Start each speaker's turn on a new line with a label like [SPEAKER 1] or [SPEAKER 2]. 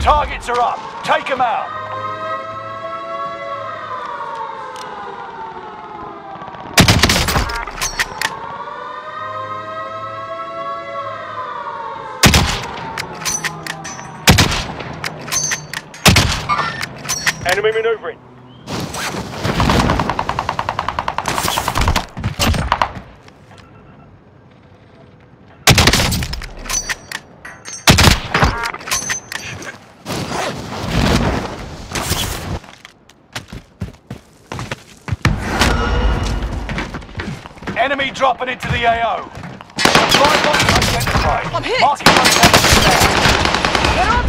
[SPEAKER 1] Targets are up. Take them out.
[SPEAKER 2] Enemy maneuvering.
[SPEAKER 1] Enemy dropping into the AO. Supply box identified.
[SPEAKER 3] I'm hit.
[SPEAKER 1] Marking location now.
[SPEAKER 3] Get on to me!